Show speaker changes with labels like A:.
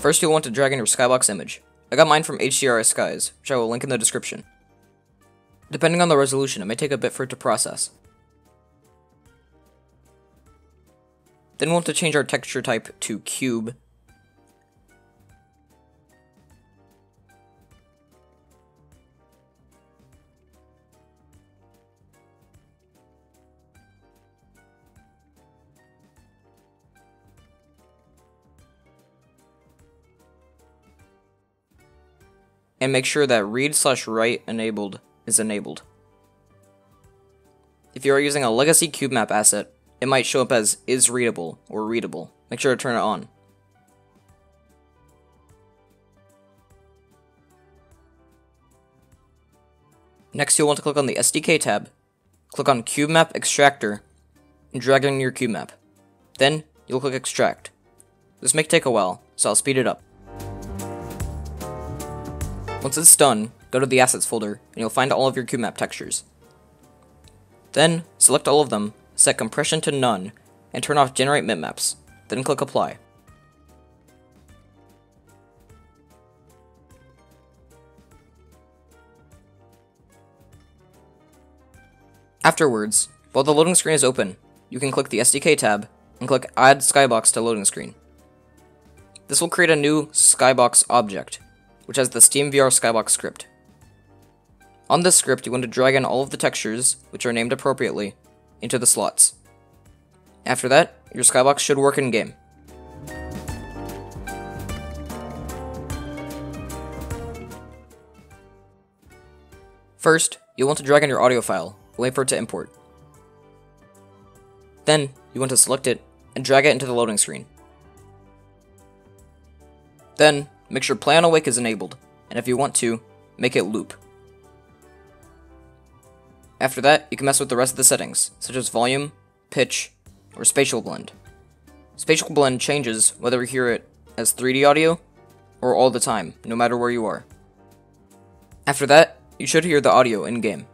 A: First, you'll want to drag in your skybox image. I got mine from HDRI Skies, which I will link in the description. Depending on the resolution, it may take a bit for it to process. Then we'll want to change our texture type to cube. And make sure that read slash write enabled is enabled. If you are using a legacy cube map asset, it might show up as is readable or readable. Make sure to turn it on. Next, you'll want to click on the SDK tab, click on Cube Map Extractor, and drag in your cube map. Then, you'll click Extract. This may take a while, so I'll speed it up. Once it's done, go to the Assets folder, and you'll find all of your cube map textures. Then, select all of them, set compression to none, and turn off Generate Mipmaps. Then click Apply. Afterwards, while the loading screen is open, you can click the SDK tab and click Add Skybox to Loading Screen. This will create a new Skybox object, which has the SteamVR Skybox script. On this script, you want to drag in all of the textures, which are named appropriately, into the slots. After that, your skybox should work in-game. First, you'll want to drag in your audio file, wait for it to import. Then, you want to select it, and drag it into the loading screen. Then, make sure Play on Awake is enabled, and if you want to, make it loop. After that, you can mess with the rest of the settings, such as volume, pitch, or spatial blend. Spatial blend changes whether you hear it as 3D audio or all the time, no matter where you are. After that, you should hear the audio in-game.